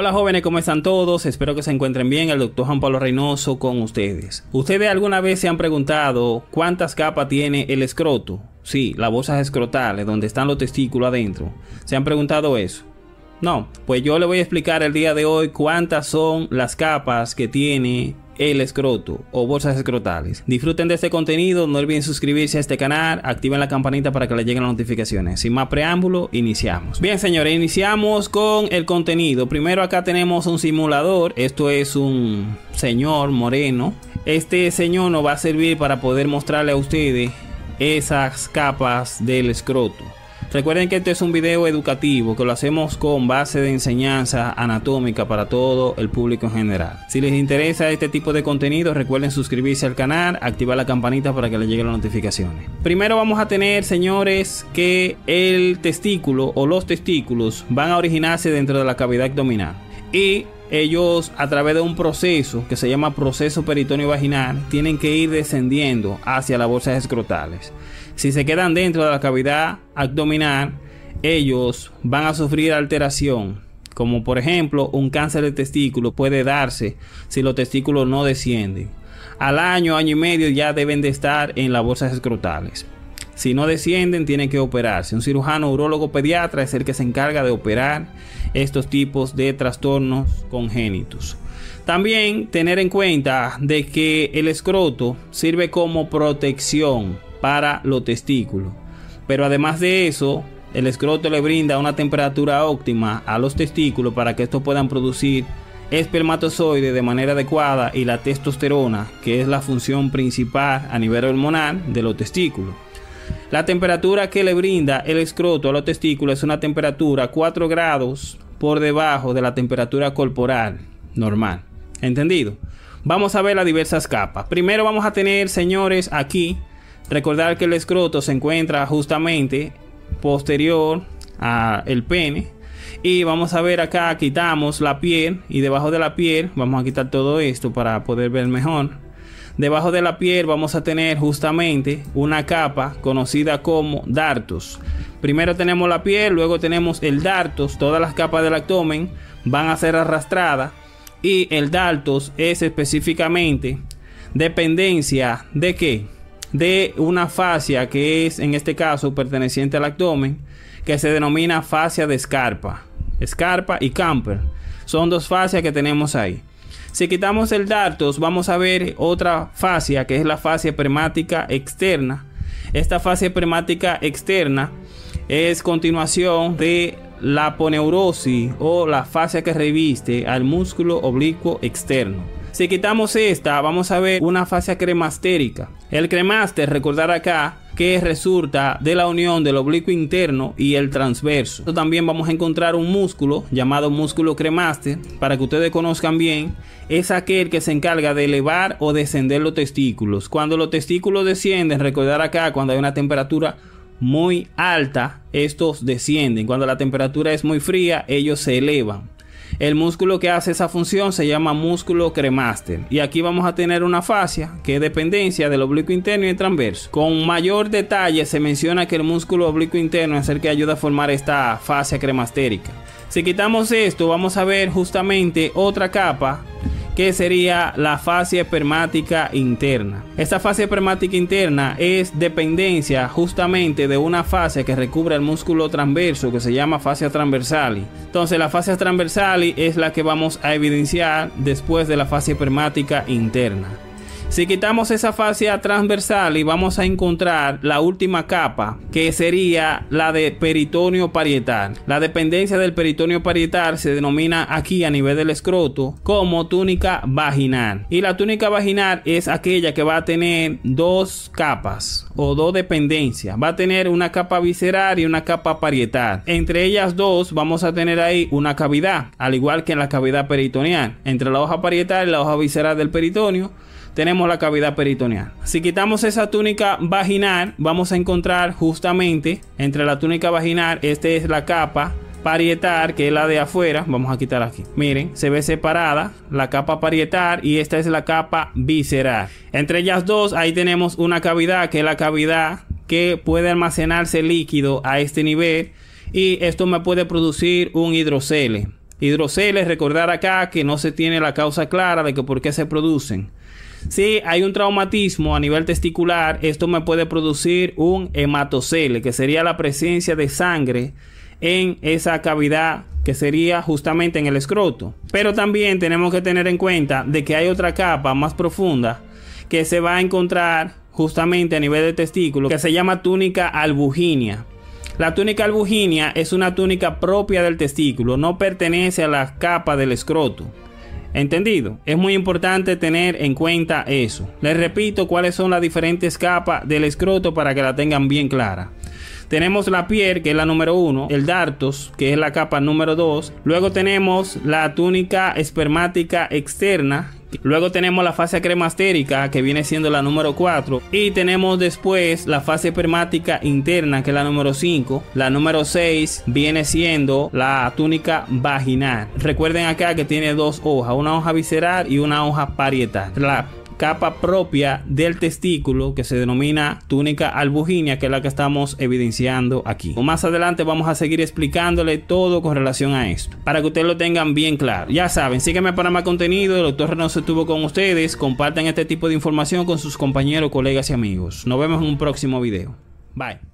Hola jóvenes, ¿cómo están todos? Espero que se encuentren bien. El doctor Juan Pablo Reynoso con ustedes. ¿Ustedes alguna vez se han preguntado cuántas capas tiene el escroto? Sí, las bolsas escrotales, donde están los testículos adentro. ¿Se han preguntado eso? No, pues yo le voy a explicar el día de hoy cuántas son las capas que tiene el escroto o bolsas escrotales. Disfruten de este contenido, no olviden suscribirse a este canal, activen la campanita para que les lleguen las notificaciones. Sin más preámbulo, iniciamos. Bien, señores, iniciamos con el contenido. Primero acá tenemos un simulador. Esto es un señor moreno. Este señor nos va a servir para poder mostrarle a ustedes esas capas del escroto. Recuerden que este es un video educativo que lo hacemos con base de enseñanza anatómica para todo el público en general. Si les interesa este tipo de contenido, recuerden suscribirse al canal, activar la campanita para que les lleguen las notificaciones. Primero vamos a tener, señores, que el testículo o los testículos van a originarse dentro de la cavidad abdominal. Y ellos a través de un proceso que se llama proceso peritoneo vaginal tienen que ir descendiendo hacia las bolsas escrotales. Si se quedan dentro de la cavidad abdominal, ellos van a sufrir alteración, como por ejemplo un cáncer de testículo puede darse si los testículos no descienden. Al año, año y medio ya deben de estar en las bolsas escrotales. Si no descienden, tienen que operarse. Un cirujano urólogo pediatra es el que se encarga de operar estos tipos de trastornos congénitos. También tener en cuenta de que el escroto sirve como protección para los testículos. Pero además de eso, el escroto le brinda una temperatura óptima a los testículos para que estos puedan producir espermatozoides de manera adecuada y la testosterona, que es la función principal a nivel hormonal de los testículos. La temperatura que le brinda el escroto a los testículos es una temperatura 4 grados por debajo de la temperatura corporal normal. ¿Entendido? Vamos a ver las diversas capas. Primero vamos a tener, señores, aquí Recordar que el escroto se encuentra justamente posterior al pene. Y vamos a ver acá, quitamos la piel y debajo de la piel, vamos a quitar todo esto para poder ver mejor. Debajo de la piel vamos a tener justamente una capa conocida como dartos. Primero tenemos la piel, luego tenemos el dartos, todas las capas del abdomen van a ser arrastradas y el dartos es específicamente dependencia de qué? De una fascia que es en este caso perteneciente al abdomen que se denomina fascia de escarpa. Escarpa y camper. Son dos fascias que tenemos ahí. Si quitamos el dartos, vamos a ver otra fascia que es la fascia premática externa. Esta fascia premática externa es continuación de la poneurosis o la fascia que reviste al músculo oblicuo externo. Si quitamos esta, vamos a ver una fascia cremastérica. El cremaster, recordar acá, que resulta de la unión del oblicuo interno y el transverso. También vamos a encontrar un músculo llamado músculo cremaster, para que ustedes conozcan bien, es aquel que se encarga de elevar o descender los testículos. Cuando los testículos descienden, recordar acá, cuando hay una temperatura muy alta, estos descienden. Cuando la temperatura es muy fría, ellos se elevan. El músculo que hace esa función se llama músculo cremaster. Y aquí vamos a tener una fascia que es dependencia del oblicuo interno y el transverso. Con mayor detalle se menciona que el músculo oblicuo interno es el que ayuda a formar esta fascia cremastérica. Si quitamos esto, vamos a ver justamente otra capa que sería la fascia espermática interna. Esta fascia espermática interna es dependencia justamente de una fascia que recubre el músculo transverso que se llama fascia transversal. Entonces la fascia transversal es la que vamos a evidenciar después de la fascia espermática interna. Si quitamos esa fascia transversal y vamos a encontrar la última capa, que sería la de peritoneo parietal. La dependencia del peritoneo parietal se denomina aquí a nivel del escroto como túnica vaginal. Y la túnica vaginal es aquella que va a tener dos capas o dos dependencias. Va a tener una capa visceral y una capa parietal. Entre ellas dos vamos a tener ahí una cavidad, al igual que en la cavidad peritoneal. Entre la hoja parietal y la hoja visceral del peritoneo tenemos la cavidad peritoneal. Si quitamos esa túnica vaginal, vamos a encontrar justamente entre la túnica vaginal, esta es la capa parietal, que es la de afuera. Vamos a quitar aquí. Miren, se ve separada la capa parietal y esta es la capa visceral. Entre ellas dos, ahí tenemos una cavidad, que es la cavidad que puede almacenarse líquido a este nivel y esto me puede producir un hidrocele. hidroceles, recordar acá que no se tiene la causa clara de que por qué se producen. Si hay un traumatismo a nivel testicular, esto me puede producir un hematocele, que sería la presencia de sangre en esa cavidad que sería justamente en el escroto. Pero también tenemos que tener en cuenta de que hay otra capa más profunda que se va a encontrar justamente a nivel de testículo que se llama túnica albuginia. La túnica albuginia es una túnica propia del testículo, no pertenece a la capa del escroto. ¿Entendido? Es muy importante tener en cuenta eso. Les repito cuáles son las diferentes capas del escroto para que la tengan bien clara. Tenemos la piel, que es la número uno, el dartos, que es la capa número dos. Luego tenemos la túnica espermática externa, Luego tenemos la fase cremastérica que viene siendo la número 4 y tenemos después la fase permática interna que es la número 5. La número 6 viene siendo la túnica vaginal. Recuerden acá que tiene dos hojas, una hoja visceral y una hoja parietal. La capa propia del testículo que se denomina túnica albuginia, que es la que estamos evidenciando aquí. Más adelante vamos a seguir explicándole todo con relación a esto, para que ustedes lo tengan bien claro. Ya saben, sígueme para más contenido. El doctor Reynoso estuvo con ustedes. Compartan este tipo de información con sus compañeros, colegas y amigos. Nos vemos en un próximo video. Bye.